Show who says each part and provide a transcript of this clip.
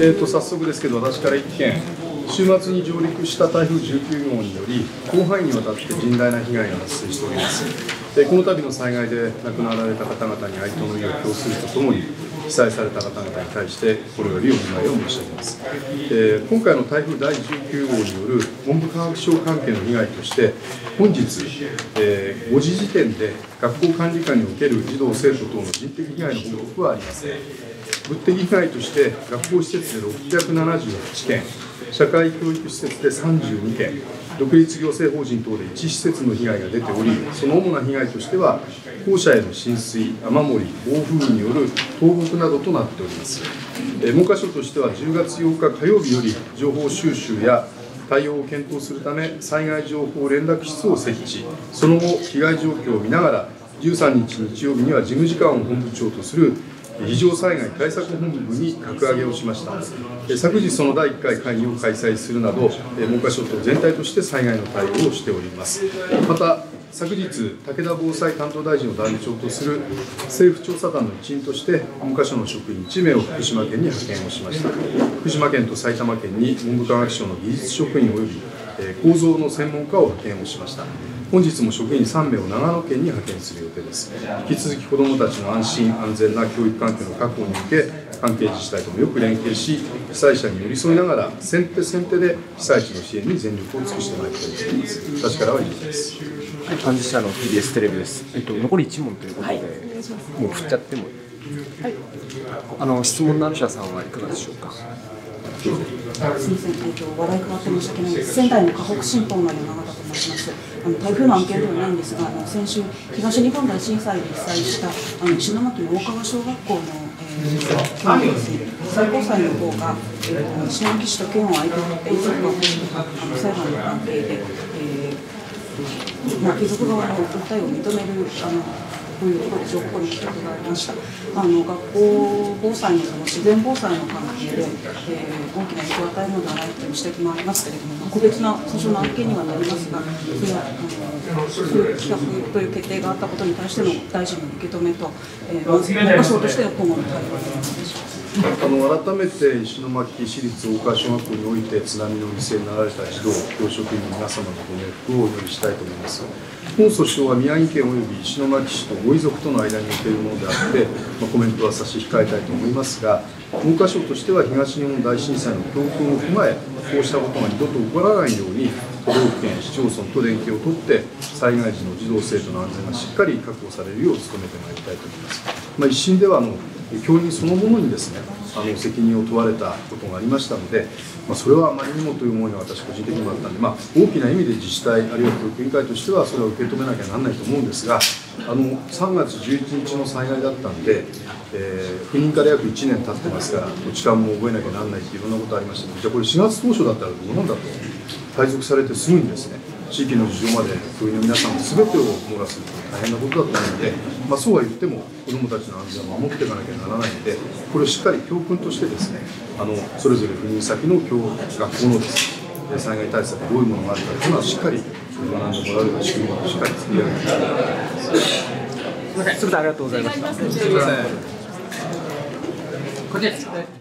Speaker 1: えー、と早速ですけど、私から1件、週末に上陸した台風19号により、広範囲にわたって甚大な被害が発生しております。でこの度の災害で亡くなられた方々に哀悼の意を表するとともに、被災された方々に対して心よりお見舞いを申し上げます、えー、今回の台風第19号による文部科学省関係の被害として本日、えー、5時時点で学校管理下における児童生徒等の人的被害の報告はありません。物的被害として学校施設で678件社会教育施設で32件独立行政法人等で1施設の被害が出ておりその主な被害としては校舎への浸水雨漏り暴風雨による倒木などとなっております。文科省としては10月8日火曜日より情報収集や対応を検討するため災害情報連絡室を設置。その後被害状況を見ながら13日日曜日には事務次官を本部長とする非常災害対策本部に格上げをしました。昨日その第1回会議を開催するなど文科省と全体として災害の対応をしております。また昨日武田防災担当大臣を代理長とする政府調査団の一員として文科省の職員1名を福島県に派遣をしました。福島県と埼玉県に文部科学省の技術職員及び構造の専門家を派遣をしました。本日も職員3名を長野県に派遣する予定です。引き続き子どもたちの安心安全な教育環境の確保に向け関係自治体ともよく連携し被災者に寄り添いながら先手先手で被災地の支援に全力を尽くしてまいりたいと思います。私からは以上です。
Speaker 2: 幹事社の TBS テレビです、えっと、残り1問ということで、はい、もう振っちゃってもはい、あの質問のある者さんはいかがでしょうか？
Speaker 3: すみません、えっと、話題変わって申し訳ないです。仙台の河北新報の山形と申します。あの台風の案件ではないんですが、あの先週東日本大震災で被災したあの石巻の大川小学校の、えー、教員ですね、最高裁の方が、えー、石巻市と県を相手取って遺族があの裁判の関係で、えーまあ、遺族側の訴えを認めるあのという情報に聞きことがありました。あの学校防災のその自然防災の関係で、えー、大きな影響を与えるのではないという指摘もありますけれども、個別な訴訟の案件にはなりますが、それはあのそういう企画という決定があったことに対しての大臣の受け止めと、えー、文科省としての今後の対応はどうでしょうか。
Speaker 1: あの改めて石巻市立大川小学校において津波の犠牲になられた児童、教職員の皆様のご冥福をお祈りしたいと思います。本訴訟は宮城県及び石巻市とご遺族との間におけるものであって、まあ、コメントは差し控えたいと思いますが、文科省としては東日本大震災の教訓を踏まえ、こうしたことが二度と起こらないように、都道府県、市町村と連携を取って、災害時の児童生徒の安全がしっかり確保されるよう努めてまいりたいと思います。まあ、一審ではあの教員そのものにですねあの責任を問われたことがありましたので、まあ、それはあまりにもという思いが私個人的にもあったんで、まあ、大きな意味で自治体あるいは教育委員会としてはそれは受け止めなきゃならないと思うんですがあの3月11日の災害だったんで、えー、赴任から約1年経ってますから土地勘も覚えなきゃならないっていろんなことありましたのでじゃあこれ4月当初だったらどうなんだと退属されてすぐにですね地域の事情まで教員の皆さんの全てを網羅するという大変なことだったので、まあ、そうは言っても子どもたちの安全を守っていかなきゃならないのでこれをしっかり教訓としてですねあのそれぞれ赴任先の教学校のですね災害対策どういうものがあるかというのはしっかり学んでもらうような仕組みをしっかり作り上げていきたいと思います。すみません、
Speaker 2: ありがとうございました。
Speaker 1: すみません。
Speaker 2: こちらです。